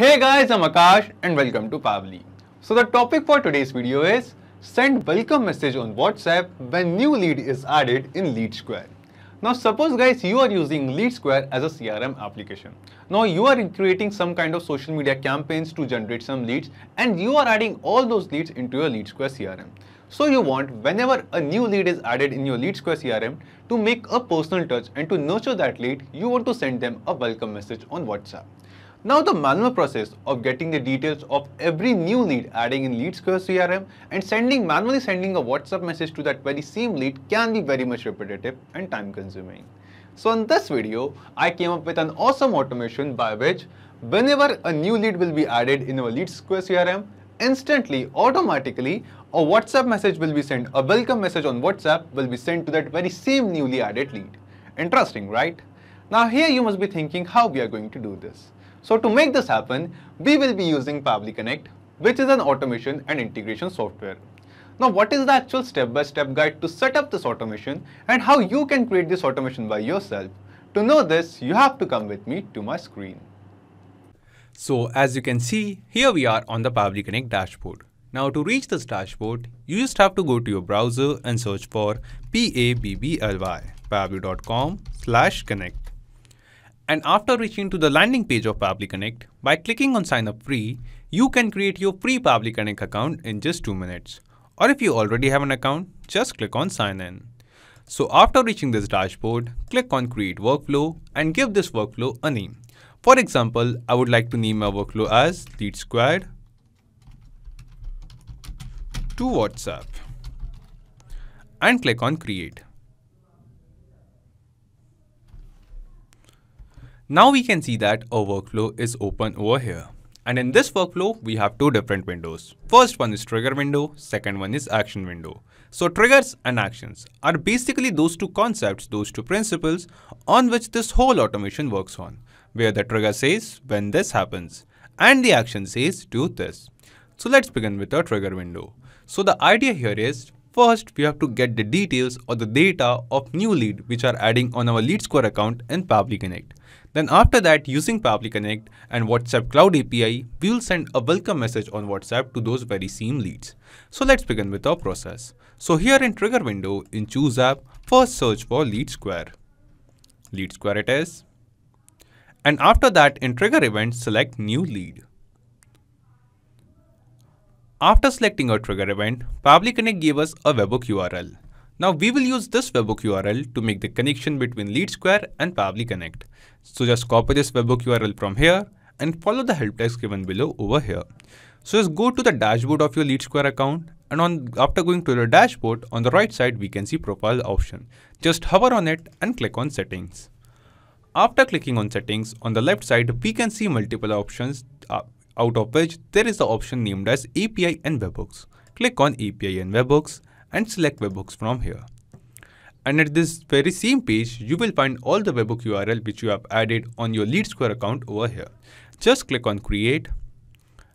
Hey guys, I'm Akash and welcome to Pabbly. So the topic for today's video is send welcome message on WhatsApp when new lead is added in Lead Square. Now suppose guys you are using Lead Square as a CRM application. Now you are creating some kind of social media campaigns to generate some leads and you are adding all those leads into your Lead Square CRM. So you want whenever a new lead is added in your Lead Square CRM to make a personal touch and to nurture that lead, you want to send them a welcome message on WhatsApp. Now the manual process of getting the details of every new lead adding in Lead Square CRM and sending manually sending a WhatsApp message to that very same lead can be very much repetitive and time consuming. So in this video, I came up with an awesome automation by which whenever a new lead will be added in our Lead Square CRM, instantly, automatically, a WhatsApp message will be sent, a welcome message on WhatsApp will be sent to that very same newly added lead. Interesting, right? Now here you must be thinking how we are going to do this. So to make this happen, we will be using Pabbly Connect, which is an automation and integration software. Now what is the actual step-by-step -step guide to set up this automation and how you can create this automation by yourself? To know this, you have to come with me to my screen. So as you can see, here we are on the Pabbly Connect dashboard. Now to reach this dashboard, you just have to go to your browser and search for P-A-B-B-L-Y, pabbly.com slash connect. And after reaching to the landing page of Pabbly Connect, by clicking on sign up free, you can create your free Pabbly Connect account in just 2 minutes. Or if you already have an account, just click on sign in. So after reaching this dashboard, click on create workflow and give this workflow a name. For example, I would like to name my workflow as lead squared to WhatsApp and click on create. Now we can see that our workflow is open over here. And in this workflow, we have two different windows. First one is trigger window, second one is action window. So triggers and actions are basically those two concepts, those two principles on which this whole automation works on, where the trigger says when this happens and the action says do this. So let's begin with our trigger window. So the idea here is First, we have to get the details or the data of new lead which are adding on our lead square account in Pabbly Connect. Then after that, using Pabbly Connect and WhatsApp Cloud API, we will send a welcome message on WhatsApp to those very same leads. So let's begin with our process. So here in trigger window in choose app, first search for lead square. Lead square it is. And after that in trigger event, select new lead. After selecting our trigger event, Pabbly Connect gave us a webhook URL. Now we will use this webhook URL to make the connection between Lead Square and Pabbly Connect. So just copy this webhook URL from here and follow the help text given below over here. So just go to the dashboard of your Lead Square account and on after going to the dashboard on the right side we can see profile option. Just hover on it and click on settings. After clicking on settings on the left side we can see multiple options uh, out of which there is the option named as API and webhooks. Click on API and webhooks and select webhooks from here. And at this very same page, you will find all the webhook URL which you have added on your Lead Square account over here. Just click on create.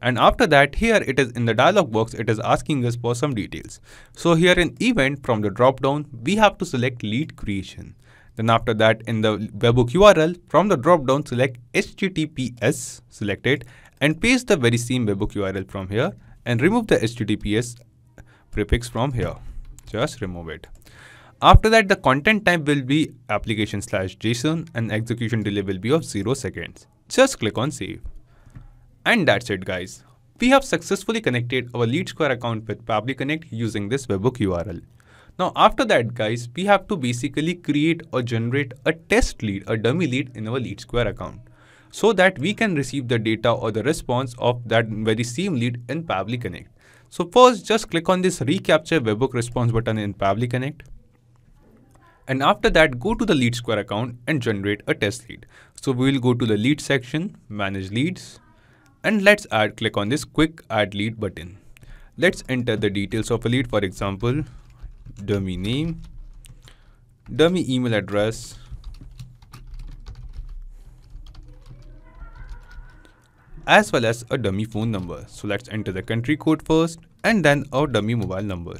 And after that, here it is in the dialog box, it is asking us for some details. So here in event from the drop down, we have to select lead creation. Then after that in the webhook URL from the drop down select HTTPS, select it and paste the very same webhook URL from here and remove the HTTPS prefix from here. Just remove it. After that, the content type will be application slash JSON and execution delay will be of 0 seconds. Just click on save. And that's it guys. We have successfully connected our Lead Square account with Pabbly Connect using this webhook URL. Now after that guys, we have to basically create or generate a test lead, a dummy lead in our Lead Square account so that we can receive the data or the response of that very same lead in Pabbly Connect. So first just click on this recapture webhook response button in Pabbly Connect. And after that, go to the lead square account and generate a test lead. So we will go to the lead section, manage leads, and let's add, click on this quick add lead button. Let's enter the details of a lead, for example, dummy name, dummy email address, as well as a dummy phone number. So let's enter the country code first and then our dummy mobile number.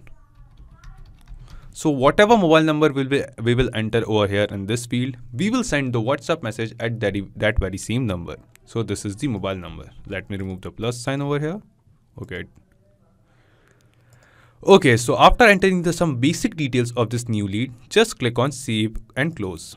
So whatever mobile number will be, we will enter over here in this field, we will send the WhatsApp message at that, that very same number. So this is the mobile number. Let me remove the plus sign over here. Okay. Okay, so after entering the some basic details of this new lead, just click on save and close.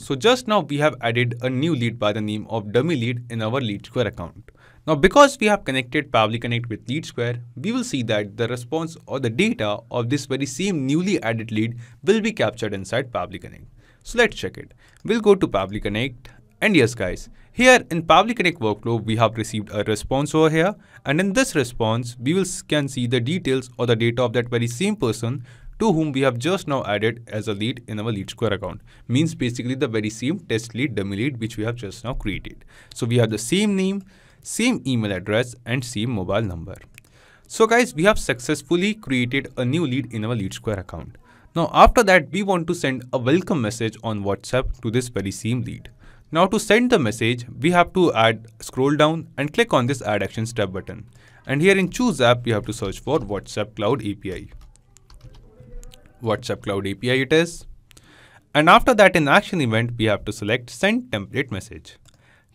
So just now we have added a new lead by the name of dummy lead in our LeadSquare account. Now because we have connected Pabbly Connect with LeadSquare, we will see that the response or the data of this very same newly added lead will be captured inside Pabbly Connect. So let's check it. We'll go to Pabbly Connect and yes guys, here in Pabbly Connect workflow, we have received a response over here. And in this response, we will can see the details or the data of that very same person to whom we have just now added as a lead in our LeadSquare account. Means basically the very same test lead dummy lead which we have just now created. So we have the same name, same email address and same mobile number. So guys, we have successfully created a new lead in our LeadSquare account. Now after that, we want to send a welcome message on WhatsApp to this very same lead. Now to send the message, we have to add scroll down and click on this add action step button. And here in choose app, we have to search for WhatsApp Cloud API. WhatsApp Cloud API it is. And after that in action event, we have to select send template message.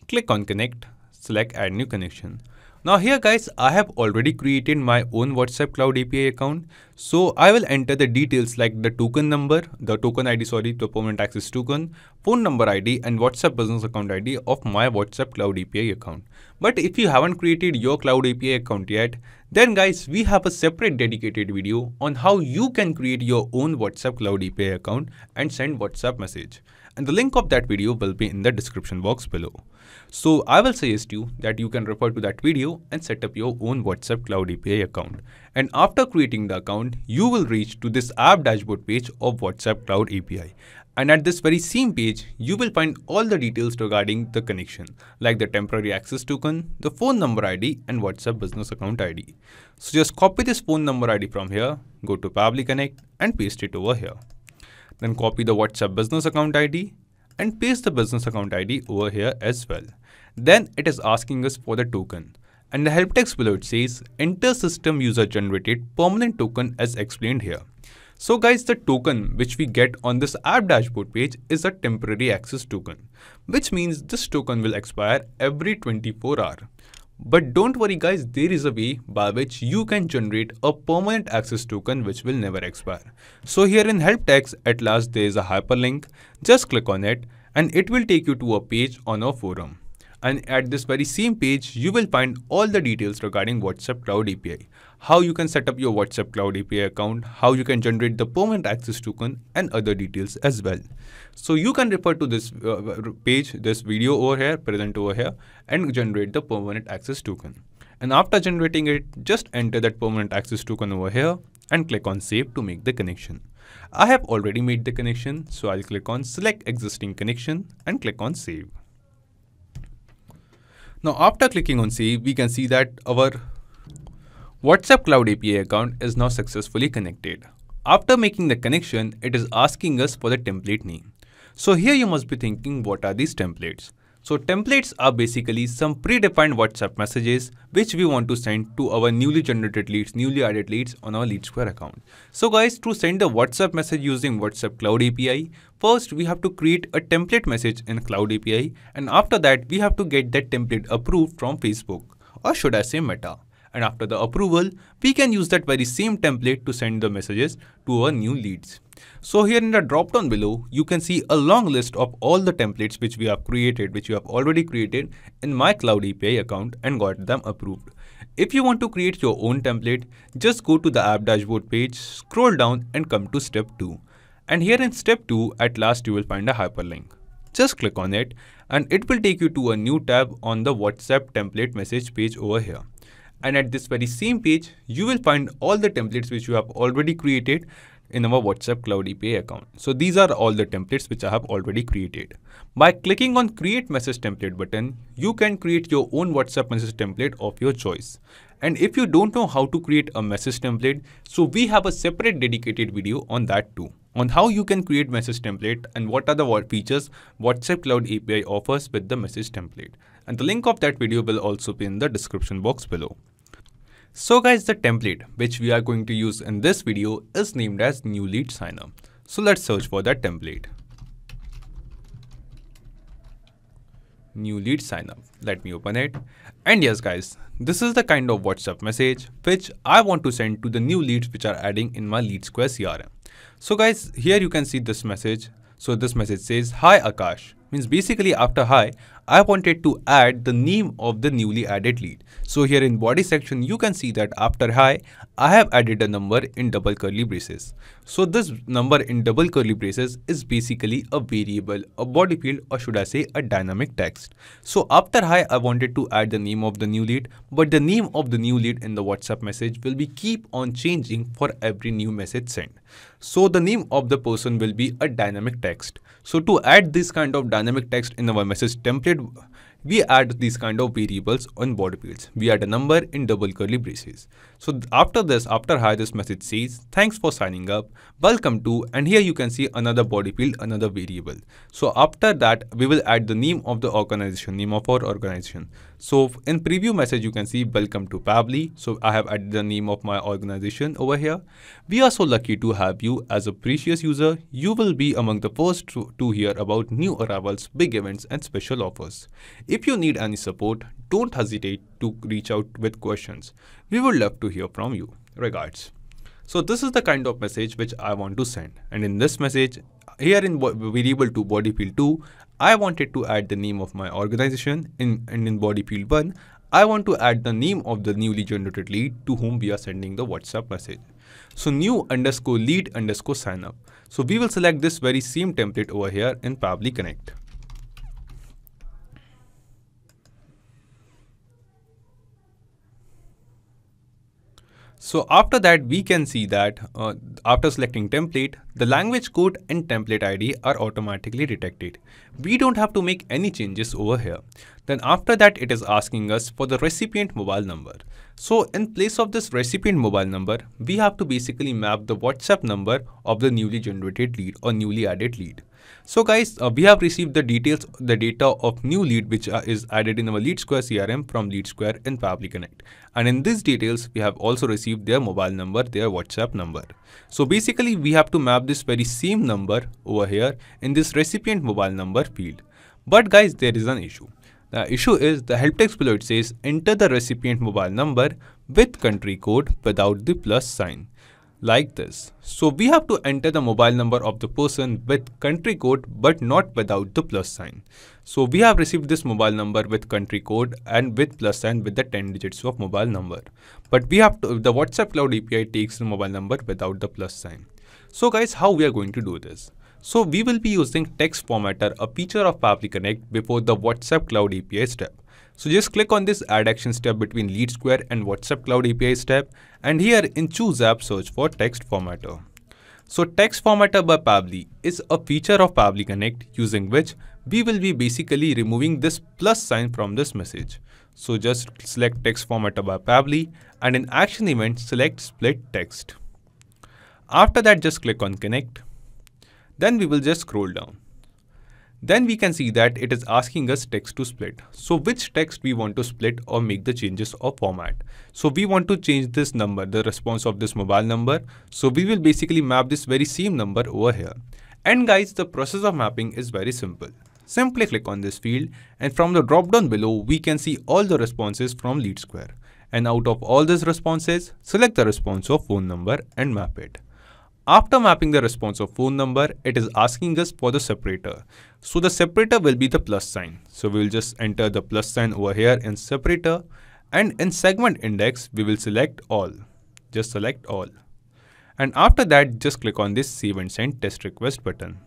Click on connect, select add new connection. Now here guys, I have already created my own WhatsApp Cloud API account. So I will enter the details like the token number, the token ID, sorry, the permanent access token, phone number ID and WhatsApp business account ID of my WhatsApp Cloud API account. But if you haven't created your Cloud API account yet, then guys, we have a separate dedicated video on how you can create your own WhatsApp Cloud API account and send WhatsApp message. And the link of that video will be in the description box below. So I will suggest you that you can refer to that video and set up your own WhatsApp Cloud API account. And after creating the account, you will reach to this app dashboard page of WhatsApp Cloud API. And at this very same page, you will find all the details regarding the connection, like the temporary access token, the phone number ID, and WhatsApp business account ID. So just copy this phone number ID from here, go to Pabbly Connect, and paste it over here. Then copy the WhatsApp business account ID and paste the business account ID over here as well. Then it is asking us for the token. And the help text below it says enter system user generated permanent token as explained here. So guys, the token which we get on this app dashboard page is a temporary access token, which means this token will expire every 24 hour. But don't worry guys, there is a way by which you can generate a permanent access token which will never expire. So here in help text, at last there is a hyperlink. Just click on it and it will take you to a page on our forum. And at this very same page, you will find all the details regarding WhatsApp Cloud API, how you can set up your WhatsApp Cloud API account, how you can generate the permanent access token and other details as well. So you can refer to this uh, page, this video over here, present over here and generate the permanent access token. And after generating it, just enter that permanent access token over here and click on save to make the connection. I have already made the connection, so I'll click on select existing connection and click on save. Now after clicking on save, we can see that our WhatsApp Cloud API account is now successfully connected. After making the connection, it is asking us for the template name. So here you must be thinking what are these templates? So templates are basically some predefined WhatsApp messages which we want to send to our newly generated leads, newly added leads on our LeadSquare account. So guys, to send a WhatsApp message using WhatsApp Cloud API, first we have to create a template message in Cloud API and after that we have to get that template approved from Facebook or should I say Meta. And after the approval, we can use that very same template to send the messages to our new leads. So here in the drop down below, you can see a long list of all the templates which we have created, which you have already created in my Cloud API account and got them approved. If you want to create your own template, just go to the app dashboard page, scroll down and come to step 2. And here in step 2, at last you will find a hyperlink. Just click on it and it will take you to a new tab on the WhatsApp template message page over here. And at this very same page, you will find all the templates which you have already created in our WhatsApp Cloud API account. So these are all the templates which I have already created. By clicking on create message template button, you can create your own WhatsApp message template of your choice. And if you don't know how to create a message template, so we have a separate dedicated video on that too on how you can create message template and what are the features WhatsApp Cloud API offers with the message template. And the link of that video will also be in the description box below. So guys, the template which we are going to use in this video is named as new lead signer. So let's search for that template. new lead sign up. Let me open it. And yes guys, this is the kind of WhatsApp message which I want to send to the new leads which are adding in my lead square CRM. So guys, here you can see this message. So this message says, Hi Akash. Means basically after hi, I wanted to add the name of the newly added lead. So here in body section, you can see that after hi, I have added a number in double curly braces. So this number in double curly braces is basically a variable, a body field, or should I say a dynamic text. So after hi, I wanted to add the name of the new lead, but the name of the new lead in the WhatsApp message will be keep on changing for every new message sent. So the name of the person will be a dynamic text. So to add this kind of dynamic text in our message template, we add these kind of variables on body fields. We add a number in double curly braces. So after this, after hi, this message says, thanks for signing up, welcome to, and here you can see another body field, another variable. So after that, we will add the name of the organization, name of our organization. So in preview message, you can see welcome to Pabbly. So I have added the name of my organization over here. We are so lucky to have you as a precious user. You will be among the first to hear about new arrivals, big events and special offers. If you need any support, don't hesitate to reach out with questions. We would love to hear from you. Regards. So this is the kind of message which I want to send. And in this message, here in variable 2 body field 2, I wanted to add the name of my organization in, and in body field 1, I want to add the name of the newly generated lead to whom we are sending the WhatsApp message. So new underscore lead underscore sign up. So we will select this very same template over here in Pabbly Connect. So after that, we can see that uh, after selecting template, the language code and template ID are automatically detected. We don't have to make any changes over here. Then after that, it is asking us for the recipient mobile number. So in place of this recipient mobile number, we have to basically map the WhatsApp number of the newly generated lead or newly added lead. So guys, uh, we have received the details, the data of new lead which uh, is added in our LeadSquare CRM from LeadSquare in Pabbly Connect. And in these details, we have also received their mobile number, their WhatsApp number. So basically, we have to map this very same number over here in this recipient mobile number field. But guys, there is an issue. The issue is the help text below it says enter the recipient mobile number with country code without the plus sign like this. So we have to enter the mobile number of the person with country code but not without the plus sign. So we have received this mobile number with country code and with plus sign with the 10 digits of mobile number. But we have to, the WhatsApp Cloud API takes the mobile number without the plus sign. So guys, how we are going to do this? So we will be using text formatter, a feature of Pabbly Connect before the WhatsApp Cloud API step. So just click on this add action step between LeadSquare and WhatsApp Cloud API step and here in choose app search for text formatter. So text formatter by Pabbly is a feature of Pabbly Connect using which we will be basically removing this plus sign from this message. So just select text formatter by Pabbly and in action event select split text. After that just click on connect. Then we will just scroll down. Then we can see that it is asking us text to split. So which text we want to split or make the changes of format. So we want to change this number, the response of this mobile number. So we will basically map this very same number over here. And guys, the process of mapping is very simple. Simply click on this field and from the drop down below, we can see all the responses from LeadSquare. And out of all these responses, select the response of phone number and map it. After mapping the response of phone number, it is asking us for the separator. So the separator will be the plus sign. So we will just enter the plus sign over here in separator and in segment index, we will select all. Just select all. And after that, just click on this save and send test request button.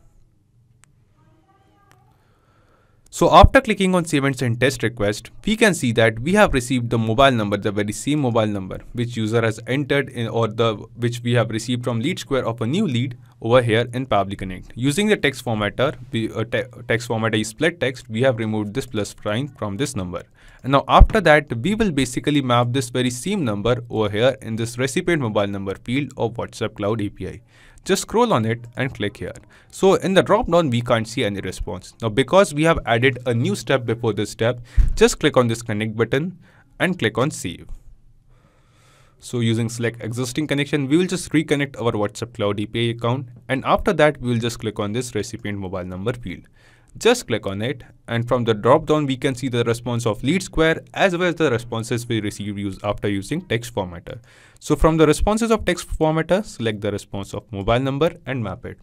So after clicking on save and send test request, we can see that we have received the mobile number, the very same mobile number which user has entered in or the which we have received from lead square of a new lead over here in Pabbly Connect. Using the text formatter, we, uh, te text formatter is split text, we have removed this plus sign from this number. And now after that, we will basically map this very same number over here in this recipient mobile number field of WhatsApp Cloud API just scroll on it and click here. So in the drop down, we can't see any response. Now because we have added a new step before this step, just click on this connect button and click on save. So using select existing connection, we will just reconnect our WhatsApp Cloud API account. And after that, we will just click on this recipient mobile number field. Just click on it and from the drop down we can see the response of lead square as well as the responses we received use after using text formatter. So from the responses of text formatter, select the response of mobile number and map it.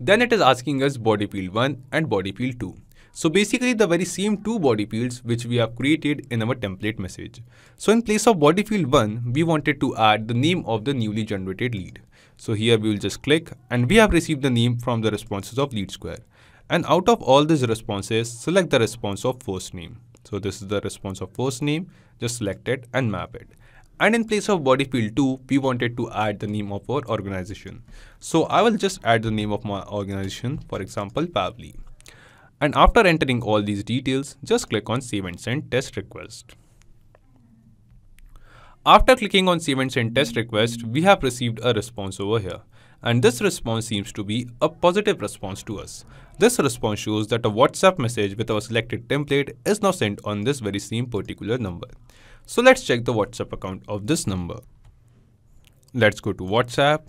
Then it is asking us body field 1 and body field 2. So basically the very same two body fields which we have created in our template message. So in place of body field 1, we wanted to add the name of the newly generated lead. So here we will just click and we have received the name from the responses of lead square. And out of all these responses, select the response of first name. So this is the response of first name, just select it and map it. And in place of body field 2, we wanted to add the name of our organization. So I will just add the name of my organization, for example, Pabbly. And after entering all these details, just click on save and send test request. After clicking on save and send test request, we have received a response over here. And this response seems to be a positive response to us. This response shows that a WhatsApp message with our selected template is now sent on this very same particular number. So let's check the WhatsApp account of this number. Let's go to WhatsApp.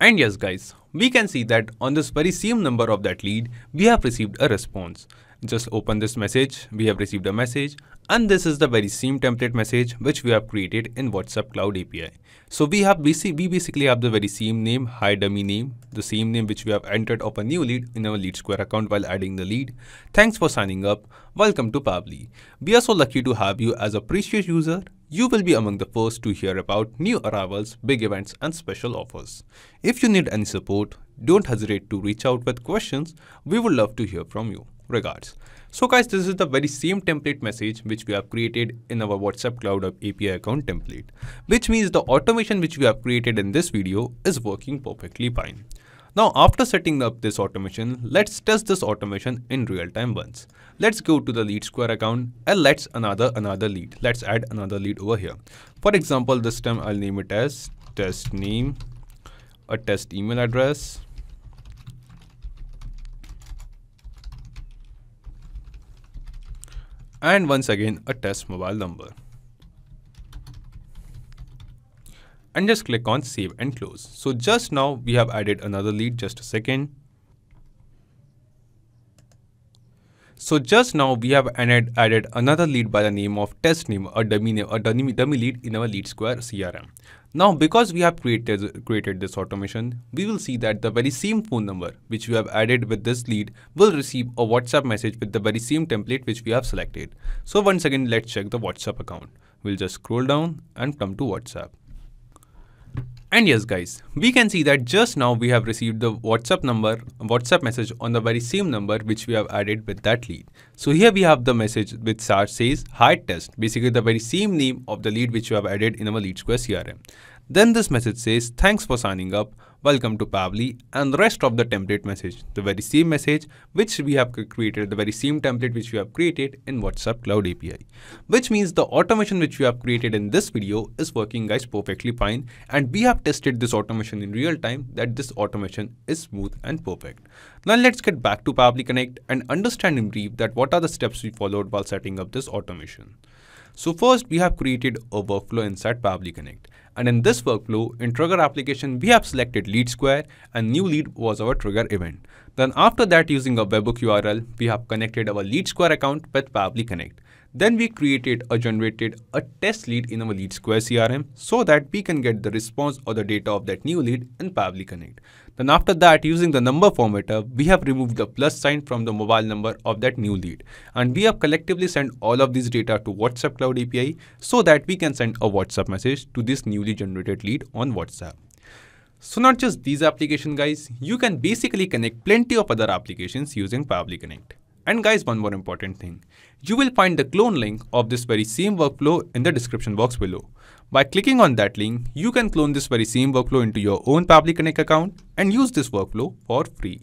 And yes guys, we can see that on this very same number of that lead, we have received a response. Just open this message, we have received a message and this is the very same template message which we have created in WhatsApp Cloud API. So we have we basically have the very same name, hi dummy name, the same name which we have entered of a new lead in our Lead Square account while adding the lead. Thanks for signing up. Welcome to Pabbly. We are so lucky to have you as a precious user. You will be among the first to hear about new arrivals, big events and special offers. If you need any support, don't hesitate to reach out with questions. We would love to hear from you. Regards. So guys, this is the very same template message which we have created in our WhatsApp Cloud API account template, which means the automation which we have created in this video is working perfectly fine. Now after setting up this automation, let's test this automation in real time once. Let's go to the lead square account and let's another another lead. Let's add another lead over here. For example, this time I'll name it as test name, a test email address, and once again a test mobile number. And just click on save and close. So just now we have added another lead, just a second. So just now we have added, added another lead by the name of test name, a dummy name, a dummy, dummy lead in our lead square CRM. Now, because we have created, created this automation, we will see that the very same phone number which we have added with this lead will receive a WhatsApp message with the very same template which we have selected. So once again, let's check the WhatsApp account. We'll just scroll down and come to WhatsApp. And yes guys, we can see that just now we have received the WhatsApp number, WhatsApp message on the very same number which we have added with that lead. So here we have the message which says hi test, basically the very same name of the lead which we have added in our lead square CRM. Then this message says thanks for signing up, welcome to Pabbly and the rest of the template message, the very same message which we have created, the very same template which we have created in WhatsApp Cloud API. Which means the automation which we have created in this video is working guys perfectly fine and we have tested this automation in real time that this automation is smooth and perfect. Now let's get back to Pabbly Connect and understand in brief that what are the steps we followed while setting up this automation. So first we have created a workflow inside Pabbly Connect. And in this workflow, in trigger application, we have selected lead square and new lead was our trigger event. Then after that, using a webhook URL, we have connected our lead square account with Pabbly Connect. Then we created or generated a test lead in our lead square CRM so that we can get the response or the data of that new lead in Pabbly Connect. Then after that, using the number formatter, we have removed the plus sign from the mobile number of that new lead. And we have collectively sent all of this data to WhatsApp Cloud API so that we can send a WhatsApp message to this newly generated lead on WhatsApp. So not just these application guys, you can basically connect plenty of other applications using Pabbly Connect. And guys, one more important thing. You will find the clone link of this very same workflow in the description box below. By clicking on that link, you can clone this very same workflow into your own Pabbly Connect account and use this workflow for free.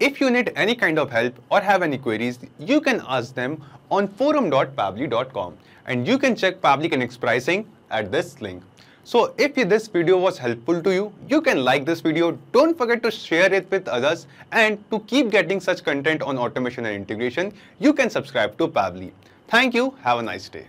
If you need any kind of help or have any queries, you can ask them on forum.pabbly.com and you can check Pabbly Connect's pricing at this link. So if this video was helpful to you, you can like this video. Don't forget to share it with others and to keep getting such content on automation and integration, you can subscribe to Pabbly. Thank you. Have a nice day.